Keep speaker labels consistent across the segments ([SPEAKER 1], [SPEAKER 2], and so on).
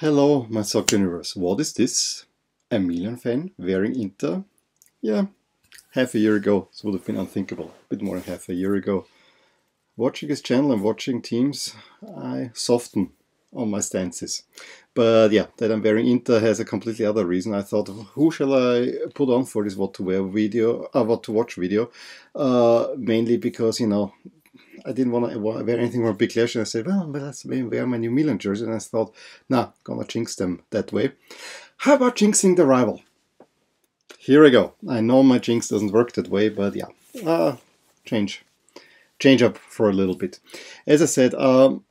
[SPEAKER 1] Hello, my soccer universe. What is this? A Milan fan wearing Inter? Yeah, half a year ago, this would have been unthinkable. A bit more than half a year ago. Watching his channel and watching teams, I soften on my stances. But yeah, that I'm wearing Inter has a completely other reason. I thought, who shall I put on for this what to wear video, uh, what to watch video? Uh, mainly because, you know, I didn't want to wear anything from Big Clash, and I said, well, let's wear my New Milan jersey. And I thought, nah, gonna jinx them that way. How about jinxing the rival? Here I go. I know my jinx doesn't work that way, but yeah, uh, change, change up for a little bit. As I said, um,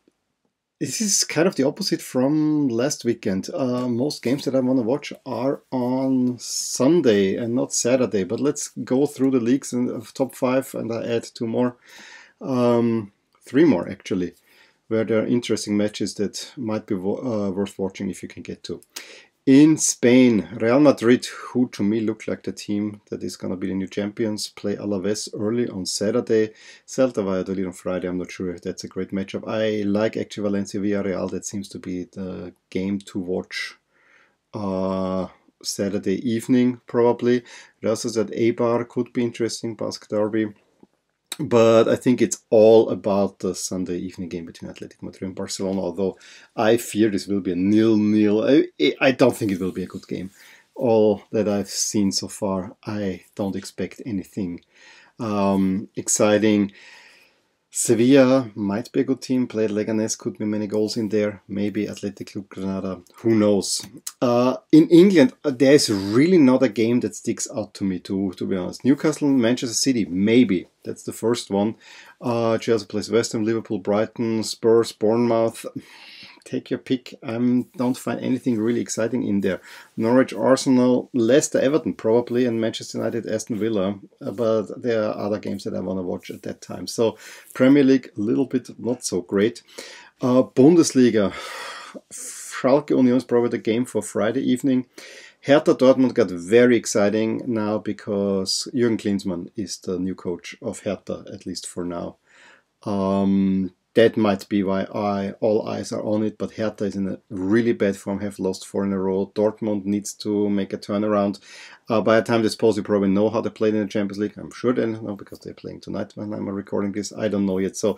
[SPEAKER 1] this is kind of the opposite from last weekend. Uh, most games that I want to watch are on Sunday and not Saturday. But let's go through the leagues and top five, and I add two more um, three more actually, where there are interesting matches that might be uh, worth watching if you can get to. In Spain, Real Madrid, who to me look like the team that is going to be the new champions, play Alaves early on Saturday. Celta Valladolid on Friday. I'm not sure if that's a great matchup. I like actually Valencia Villarreal. That seems to be the game to watch uh, Saturday evening, probably. also said Eibar could be interesting, Basque Derby but I think it's all about the Sunday evening game between Athletic Madrid and Barcelona. Although I fear this will be a nil-nil. I, I don't think it will be a good game. All that I've seen so far, I don't expect anything um, exciting. Sevilla might be a good team. Played Leganes, could be many goals in there. Maybe Athletic Club Granada. Who knows? Uh, in England, uh, there's really not a game that sticks out to me. To to be honest, Newcastle, Manchester City, maybe that's the first one. Uh, Chelsea plays West Ham, Liverpool, Brighton, Spurs, Bournemouth take your pick. I don't find anything really exciting in there. Norwich, Arsenal, Leicester, Everton probably, and Manchester United, Aston Villa. Uh, but there are other games that I want to watch at that time. So Premier League, a little bit not so great. Uh, Bundesliga, Schalke Union is probably the game for Friday evening. Hertha Dortmund got very exciting now because Jürgen Klinsmann is the new coach of Hertha, at least for now. Um, that might be why I, all eyes are on it. But Hertha is in a really bad form, have lost four in a row. Dortmund needs to make a turnaround. Uh, by the time this post, you probably know how they played in the Champions League. I'm sure they know because they're playing tonight when I'm recording this. I don't know yet. So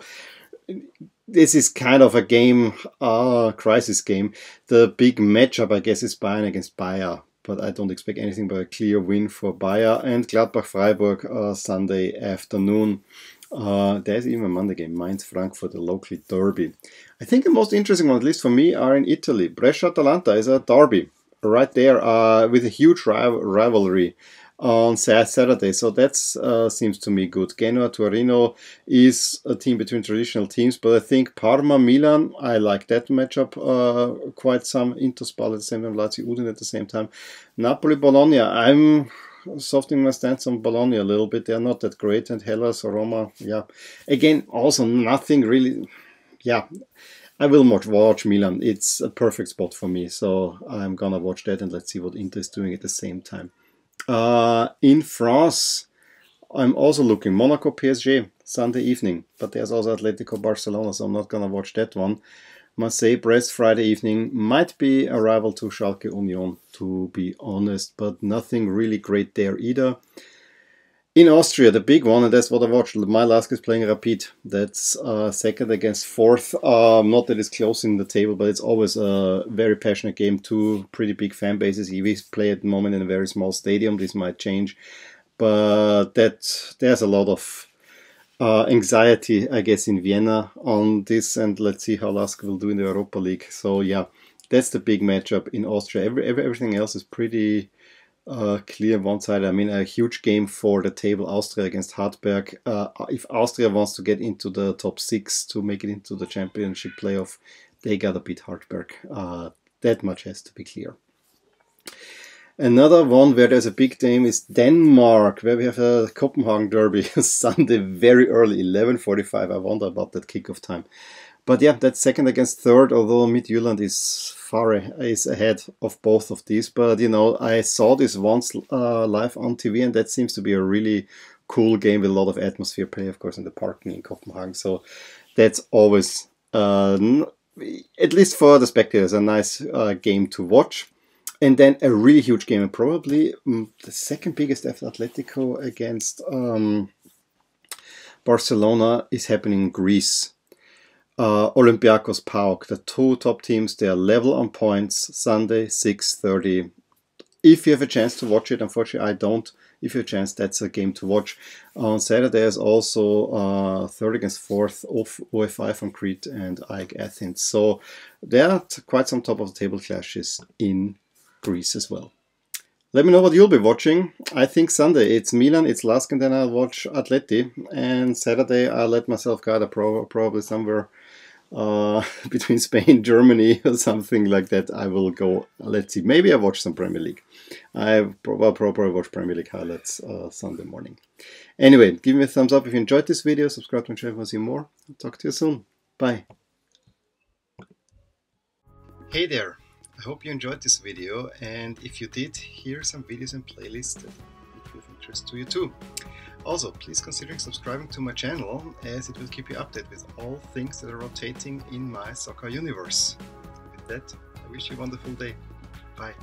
[SPEAKER 1] this is kind of a game, uh, crisis game. The big matchup, I guess, is Bayern against Bayer. But I don't expect anything but a clear win for Bayer and Gladbach Freiburg uh, Sunday afternoon. Uh, there's even a Monday game, Mainz Frankfurt, a local derby. I think the most interesting one, at least for me, are in Italy. Brescia Atalanta is a derby right there uh, with a huge rivalry on Saturday. So that uh, seems to me good. Genoa Torino is a team between traditional teams, but I think Parma Milan, I like that matchup uh, quite some. Inter Spal at the same time, Lazio Udine at the same time. Napoli Bologna, I'm softening my stance on Bologna a little bit. They're not that great, and Hellas or Roma, yeah. Again, also nothing really, yeah. I will watch, watch Milan. It's a perfect spot for me, so I'm gonna watch that and let's see what Inter is doing at the same time. Uh, in France, I'm also looking Monaco PSG Sunday evening, but there's also Atletico Barcelona, so I'm not gonna watch that one. Marseille Brest Friday evening might be a rival to Schalke Union, to be honest, but nothing really great there either. In Austria, the big one, and that's what I watched. My Lask is playing Rapid. That's uh, second against fourth. Um, not that it's close in the table, but it's always a very passionate game. Two pretty big fan bases. We play at the moment in a very small stadium. This might change, but that there's a lot of uh, anxiety, I guess, in Vienna on this, and let's see how Lask will do in the Europa League. So yeah, that's the big matchup in Austria. Every, every everything else is pretty uh, clear one side. I mean, a huge game for the table, Austria against Hartberg. Uh, if Austria wants to get into the top six to make it into the championship playoff, they gotta beat Hartberg. Uh, that much has to be clear. Another one where there's a big game is Denmark, where we have a Copenhagen Derby Sunday very early, 11:45. I wonder about that kickoff time. But yeah, that's second against third, although Midtjylland is far is ahead of both of these. But you know, I saw this once uh, live on TV, and that seems to be a really cool game with a lot of atmosphere play, of course, in the Parken in Copenhagen. So that's always uh, at least for the spectators, a nice uh, game to watch. And then a really huge game, and probably um, the second biggest after Atletico against um, Barcelona is happening in Greece. Uh, Olympiacos PAOK, the two top teams, they are level on points. Sunday, 6.30. If you have a chance to watch it, unfortunately I don't. If you have a chance, that's a game to watch. On Saturday is also uh, third against fourth of OFI from Crete and AEK Athens. So there are quite some top of the table clashes in Greece as well. Let me know what you'll be watching. I think Sunday it's Milan, it's Lask, and then I'll watch Atleti. And Saturday I'll let myself go pro probably somewhere uh, between Spain, Germany, or something like that. I will go. Let's see. Maybe I watch some Premier League. I will probably watch Premier League highlights uh, Sunday morning. Anyway, give me a thumbs up if you enjoyed this video. Subscribe to my channel if you want to see more. I'll talk to you soon. Bye. Hey there. I hope you enjoyed this video and if you did, here are some videos and playlists that would be of interest to you too. Also, please consider subscribing to my channel as it will keep you updated with all things that are rotating in my soccer universe. With that, I wish you a wonderful day. Bye.